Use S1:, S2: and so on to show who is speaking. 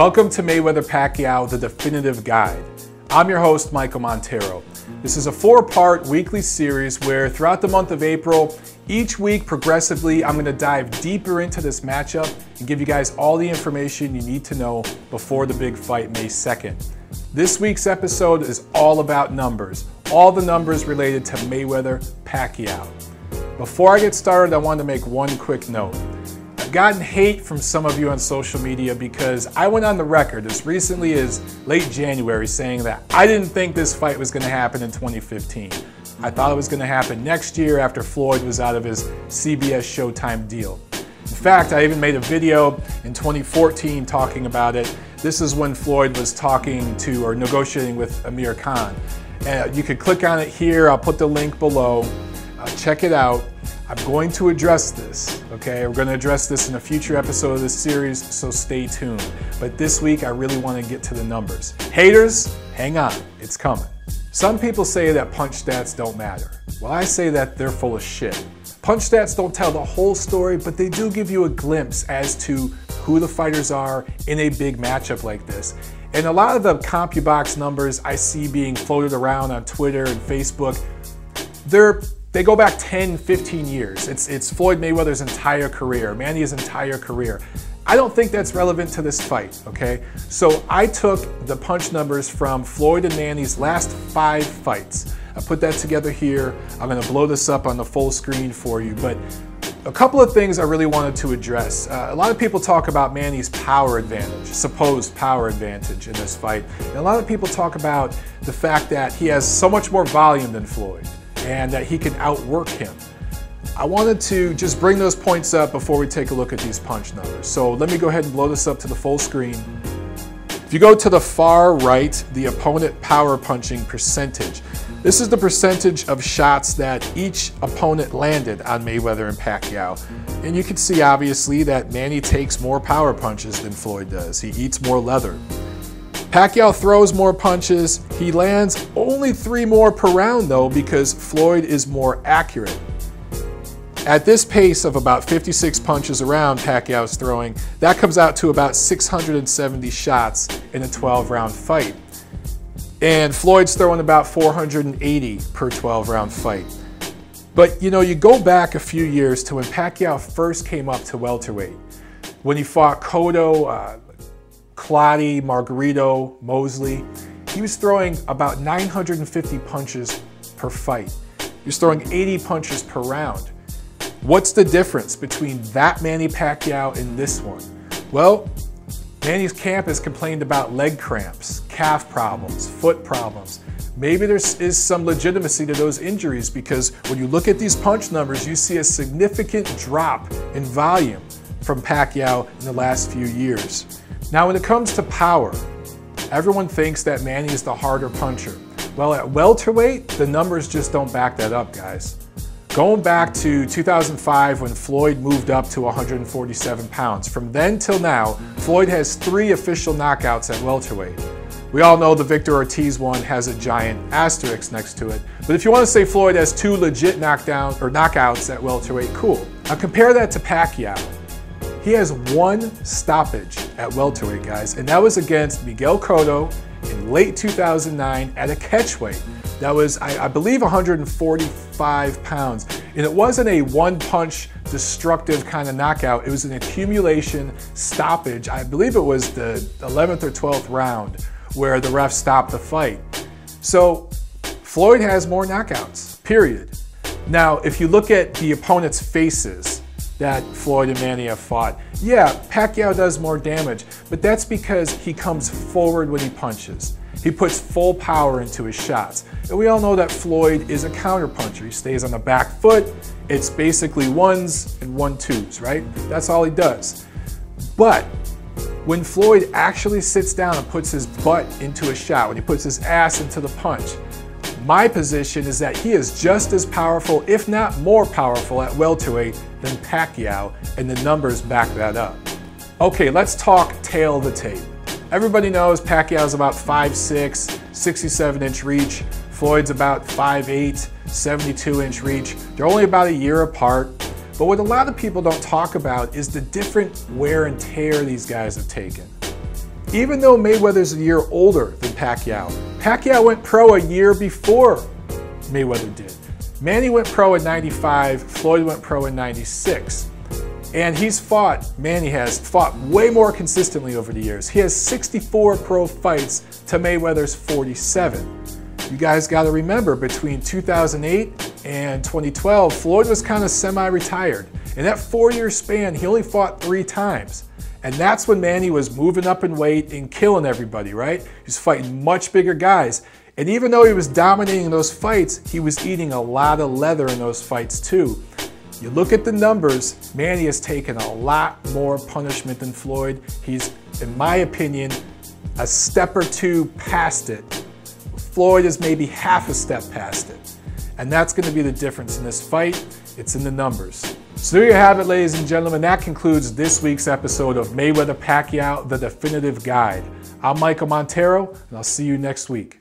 S1: Welcome to Mayweather Pacquiao, the definitive guide. I'm your host, Michael Montero. This is a four part weekly series where throughout the month of April, each week progressively, I'm gonna dive deeper into this matchup and give you guys all the information you need to know before the big fight May 2nd. This week's episode is all about numbers, all the numbers related to Mayweather Pacquiao. Before I get started, I want to make one quick note. I've gotten hate from some of you on social media because I went on the record as recently as late January saying that I didn't think this fight was going to happen in 2015. I thought it was going to happen next year after Floyd was out of his CBS Showtime deal. In fact, I even made a video in 2014 talking about it. This is when Floyd was talking to or negotiating with Amir Khan. And you could click on it here. I'll put the link below. Uh, check it out. I'm going to address this, okay? We're going to address this in a future episode of this series, so stay tuned. But this week, I really want to get to the numbers. Haters, hang on, it's coming. Some people say that punch stats don't matter. Well, I say that they're full of shit. Punch stats don't tell the whole story, but they do give you a glimpse as to who the fighters are in a big matchup like this. And a lot of the CompuBox numbers I see being floated around on Twitter and Facebook, they're they go back 10, 15 years. It's, it's Floyd Mayweather's entire career, Manny's entire career. I don't think that's relevant to this fight, okay? So I took the punch numbers from Floyd and Manny's last five fights. I put that together here. I'm gonna blow this up on the full screen for you, but a couple of things I really wanted to address. Uh, a lot of people talk about Manny's power advantage, supposed power advantage in this fight. And a lot of people talk about the fact that he has so much more volume than Floyd and that he can outwork him. I wanted to just bring those points up before we take a look at these punch numbers. So let me go ahead and blow this up to the full screen. If you go to the far right, the opponent power punching percentage. This is the percentage of shots that each opponent landed on Mayweather and Pacquiao. And you can see obviously that Manny takes more power punches than Floyd does. He eats more leather. Pacquiao throws more punches. He lands only three more per round though because Floyd is more accurate. At this pace of about 56 punches around Pacquiao's throwing, that comes out to about 670 shots in a 12 round fight. And Floyd's throwing about 480 per 12 round fight. But you know, you go back a few years to when Pacquiao first came up to welterweight. When he fought Cotto, uh, Clottey, Margarito, Mosley. He was throwing about 950 punches per fight. He was throwing 80 punches per round. What's the difference between that Manny Pacquiao and this one? Well, Manny's camp has complained about leg cramps, calf problems, foot problems. Maybe there is some legitimacy to those injuries because when you look at these punch numbers, you see a significant drop in volume from Pacquiao in the last few years. Now, when it comes to power, everyone thinks that Manny is the harder puncher. Well, at welterweight, the numbers just don't back that up, guys. Going back to 2005 when Floyd moved up to 147 pounds, from then till now, Floyd has three official knockouts at welterweight. We all know the Victor Ortiz one has a giant asterisk next to it. But if you want to say Floyd has two legit knockdowns or knockouts at welterweight, cool. Now compare that to Pacquiao. He has one stoppage at welterweight, guys, and that was against Miguel Cotto in late 2009 at a catchweight. That was, I, I, believe, 145 pounds. And it wasn't a one punch destructive kind of knockout. It was an accumulation stoppage. I believe it was the 11th or 12th round where the ref stopped the fight. So Floyd has more knockouts, period. Now, if you look at the opponent's faces, that Floyd and have fought. Yeah, Pacquiao does more damage, but that's because he comes forward when he punches. He puts full power into his shots. And we all know that Floyd is a counterpuncher. He stays on the back foot. It's basically ones and one twos, right? That's all he does. But when Floyd actually sits down and puts his butt into a shot, when he puts his ass into the punch, my position is that he is just as powerful, if not more powerful at welterweight than Pacquiao, and the numbers back that up. Okay, let's talk tale of the tape. Everybody knows Pacquiao's about 5'6", 67 inch reach. Floyd's about 5'8", 72 inch reach. They're only about a year apart. But what a lot of people don't talk about is the different wear and tear these guys have taken. Even though Mayweather's a year older than Pacquiao, Pacquiao went pro a year before Mayweather did. Manny went pro in 95, Floyd went pro in 96. And he's fought, Manny has fought way more consistently over the years. He has 64 pro fights to Mayweather's 47. You guys got to remember between 2008 and 2012, Floyd was kind of semi retired. In that four year span, he only fought three times. And that's when Manny was moving up in weight and killing everybody, right? He's fighting much bigger guys. And even though he was dominating those fights, he was eating a lot of leather in those fights too. You look at the numbers, Manny has taken a lot more punishment than Floyd. He's, in my opinion, a step or two past it. Floyd is maybe half a step past it. And that's going to be the difference in this fight. It's in the numbers. So there you have it, ladies and gentlemen. That concludes this week's episode of Mayweather Pacquiao, the definitive guide. I'm Michael Montero, and I'll see you next week.